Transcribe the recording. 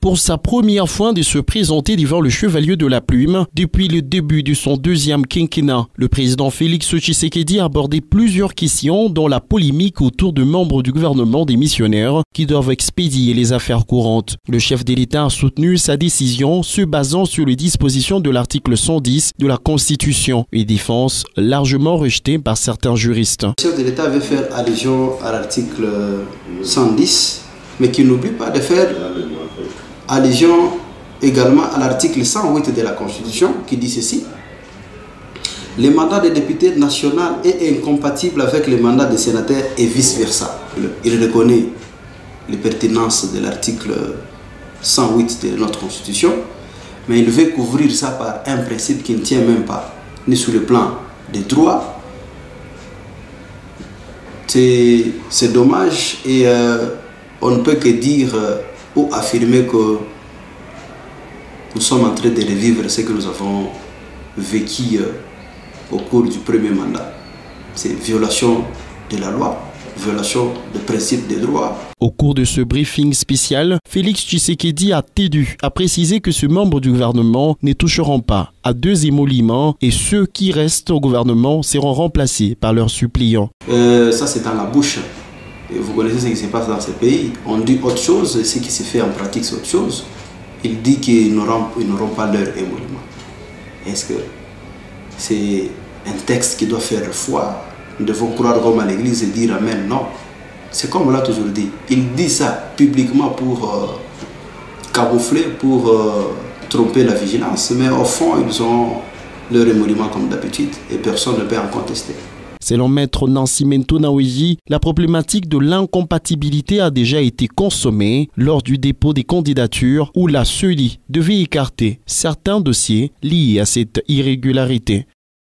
pour sa première fois de se présenter devant le chevalier de la plume depuis le début de son deuxième quinquennat. Le président Félix Tshisekedi a abordé plusieurs questions dont la polémique autour de membres du gouvernement des missionnaires qui doivent expédier les affaires courantes. Le chef de l'État a soutenu sa décision se basant sur les dispositions de l'article 110 de la Constitution, une défense largement rejetée par certains juristes. Le chef de l'État veut faire allusion à l'article 110, mais qui n'oublie pas de faire allusion également à l'article 108 de la Constitution qui dit ceci. Le mandat de député national est incompatible avec le mandat de sénateur et vice-versa. Il reconnaît les pertinences de l'article 108 de notre Constitution, mais il veut couvrir ça par un principe qui ne tient même pas, ni sur le plan des droits. C'est dommage et euh, on ne peut que dire euh, ou affirmer que nous sommes en train de revivre ce que nous avons vécu euh, au cours du premier mandat. C'est violation de la loi, violation des principes des droits. Au cours de ce briefing spécial, Félix Tshisekedi a tédu à préciser que ce membre du gouvernement ne toucheront pas à deux émoluments et ceux qui restent au gouvernement seront remplacés par leurs suppliants. Euh, ça, c'est dans la bouche vous connaissez ce qui se passe dans ces pays. On dit autre chose, ce qui se fait en pratique, c'est autre chose. Il dit qu'ils n'auront pas leur émolument. Est-ce que c'est un texte qui doit faire foi Nous devons croire comme à l'église et dire Amen? Non. C'est comme on l'a toujours dit. Il dit ça publiquement pour euh, camoufler, pour euh, tromper la vigilance, mais au fond, ils ont leur émolument comme d'habitude et personne ne peut en contester. Selon maître Nancy Mento la problématique de l'incompatibilité a déjà été consommée lors du dépôt des candidatures où la CELI devait écarter certains dossiers liés à cette irrégularité.